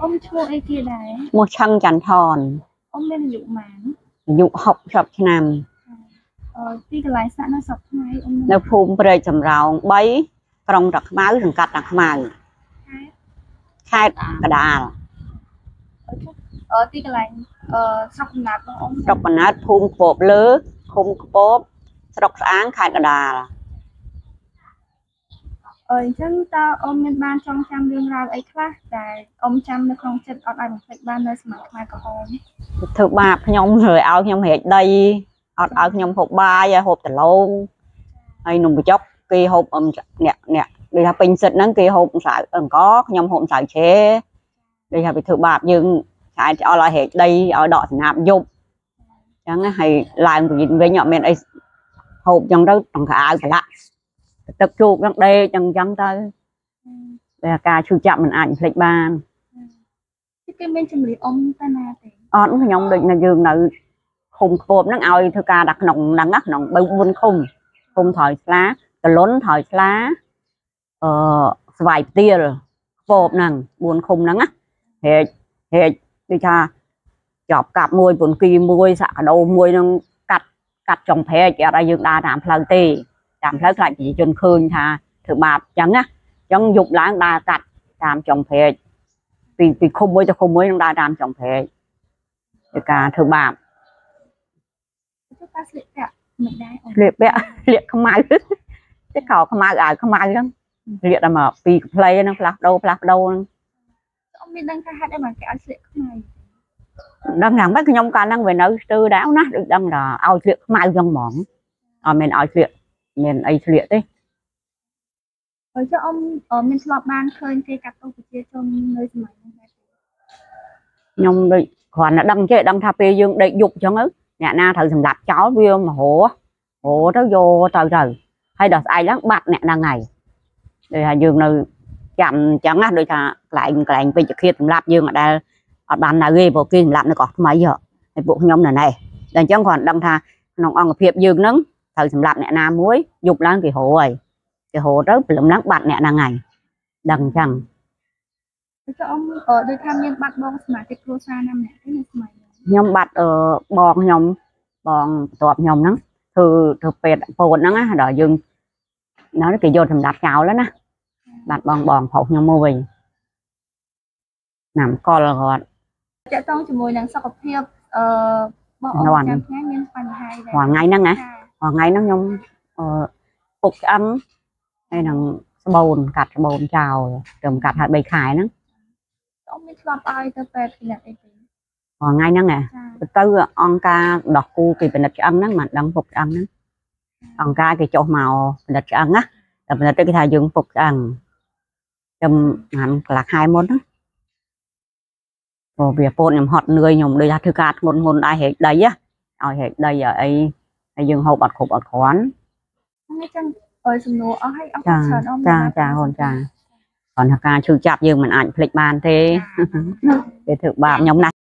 អ៊ំឈ្មោះអីគេដែរឈ្មោះឆឹងចន្ទថនអ៊ំមានអាយុប៉ុន្មានអាយុ60ឆ្នាំអឺទីកន្លែងស្នាក់នៅសប្តាហ៍ថ្ងៃអ៊ំនៅភូមិព្រែកសំរោង3ក្រុងតាខ្មៅសង្កាត់តាខ្មៅខេត្តកដាលអឺទីកន្លែងអឺស្រុកកំណើតរបស់អ៊ំស្រុកកណាត់ភូមិខ្ពបលើឃុំខ្ពបស្រុកស្អាងខេត្តកដាល អឺអញ្ចឹងតើអ៊ំមានបានចងចាំរឿងរ៉ាវអីខ្លះដែលអ៊ំចាំនៅក្នុងចិត្តអត់អាចបំភ្លេចបាននៅសម័យខ្មែរក្រហមធ្វើបាបខ្ញុំហើយឲ្យខ្ញុំរែកដីអត់ឲ្យខ្ញុំហូបបាយឲ្យហូបដឡូងហើយនំបញ្ចុកគេហូបអឹមអ្នកអ្នកដូចថាពេញសិតហ្នឹងគេហូបម្សៅអង្ករខ្ញុំហូបម្សៅឆេដូចថាវាធ្វើបាបយើងឆ្អែតអល់ឲ្យរែកដីឲ្យដកសំណាបយប់អញ្ចឹងណាហើយឡើងទៅវិញអត់មានអីហូបអញ្ចឹងទៅតង្កអាវប្រឡាក់ ទឹកជោគហ្នឹងដេកអញ្ចឹងទៅតែការឈឺចាប់មិនអាចបំភ្លេចបានទីគេមានជំរាបអ៊ំទៅណាទេអត់ខ្ញុំដូចនៅយើងនៅឃុំខ្ពបហ្នឹងឲ្យធ្វើការដាក់ក្នុងហ្នឹងណាក្នុង3 4ឃុំឃុំថយស្លាកលុនថយស្លាអឺស្វាយផ្ទៀលខ្ពបហ្នឹង4ឃុំហ្នឹងណាហេកហេកដូចថាជាប់កាប់មួយពុនគីមួយសាក់កដោមួយហ្នឹងកាត់កាត់ចុងព្រែកគេអត់ឲ្យយើងដើរតាមផ្លូវទេ តាមផ្លូវខ្លាចប្រជាជនឃើញថាធ្វើបាបអញ្ចឹងណាអញ្ចឹងយប់ឡើងដើរកាត់តាមចុងព្រែកពីពីឃុំមួយទៅឃុំមួយនឹងដើរតាមចុងព្រែកពីការធ្វើបាបទៅការស្លៀកពាក់មិនដែរអ៊ំស្លៀកពាក់ស្លៀកខ្មៅតែខោខ្មៅអាវខ្មៅហ្នឹងស្លៀកតែមកពីផ្លេហ្នឹងផ្លាស់ប្ដូរផ្លាស់ប្ដូរហ្នឹងអ៊ំមានដឹងថាហេតុអីបានគេឲ្យស្លៀកខ្មៅដឹងយ៉ាងម៉េចខ្ញុំកាលហ្នឹងវានៅស្ទើរដែរណាដូចដឹងថាឲ្យស្លៀកខ្មៅចឹងហ្មងអត់មានឲ្យស្លៀក មានអីស្លៀកទេហើយចុះអ៊ំអឺមានធ្លាប់បានឃើញគេកាត់ទោសប្រជាជននៅសម័យនោះដែរទេខ្ញុំដូចគ្រាន់តែដឹងចេះដឹងថាពេលយើងដេកយប់ចឹងទៅអ្នកណាត្រូវសម្លាប់ចោលវាមហោហោទៅយកទៅទៅហើយដល់ស្អែកឡើងបាត់អ្នកហ្នឹងហើយដូចថាយើងនៅចាំអញ្ចឹងណាដូចថាកន្លែងកន្លែងពេជ្រឃាតសម្លាប់យើងអត់ដែលអត់បាននៅទេព្រោះគេសម្លាប់នៅកោះថ្មីហ៎ហើយពួកខ្ញុំនៅណេះតែអញ្ចឹងគ្រាន់ដឹងថាក្នុងអង្គភាពយើងហ្នឹង ត្រូវសម្លាប់អ្នកណាមួយយប់ឡើងគេហៅហើយគេហៅទៅព្រលឹមឡើងបាត់អ្នកហ្នឹងហើយដឹងអញ្ចឹងហើយចុះអ៊ំអឺដូចថាមានបាត់បង់សមាជិកគ្រួសារណាម្នាក់ទេនៅសម័យនោះខ្ញុំបាត់អឺបងខ្ញុំបងបន្ទាប់ខ្ញុំហ្នឹងធ្វើធ្វើពេទ្យពោតហ្នឹងណាដល់យើងនៅនេះគេយកសម្រាប់ចោលហើយណាបាត់បងបងប្រុសខ្ញុំមួយណាំកលគាត់តកតងជាមួយនឹងសុខភាពអឺបងអ៊ំប្រចាំថ្ងៃមានបញ្ហាអីដែររាល់ថ្ងៃហ្នឹងណាចា រាល់ថ្ងៃហ្នឹងខ្ញុំអឺពុកឆ្អឹងហើយនឹងស្បូនកាត់ស្បូនចោលត្រឹមកាត់ហើយ3ខែហ្នឹងអ៊ំមានធ្លាប់ឲ្យទៅពេទ្យពិនិត្យអីទេរាល់ថ្ងៃហ្នឹងណាចាទៅអង្គការដោះគូគេពិនិត្យឆ្អឹងហ្នឹងមិនដឹងពុកឆ្អឹងហ្នឹងអង្គការគេចុះមកពិនិត្យឆ្អឹងណាតែពិនិត្យទៅគេថាយើងពុកឆ្អឹងខ្ញុំហានកន្លះខែមុនណាព្រោះវាពោតខ្ញុំហត់នឿយខ្ញុំដូចថាធ្វើការធ្ងន់ធ្ងរដែរហែកដីណាឲ្យហែកដីឲ្យអី ហើយយើងហូបអត់គ្រប់អត់គ្រាន់ហ្នឹងចឹងអើយសំណួរអស់ហើយអស់ចាច្រើនអ៊ំចាចាហ៊ុនចាគ្រាន់ថាការឈឺចាប់យើងមិនអាចភ្លេចបានទេចាវាធ្វើបាបខ្ញុំណាស់